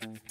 Mm-hmm.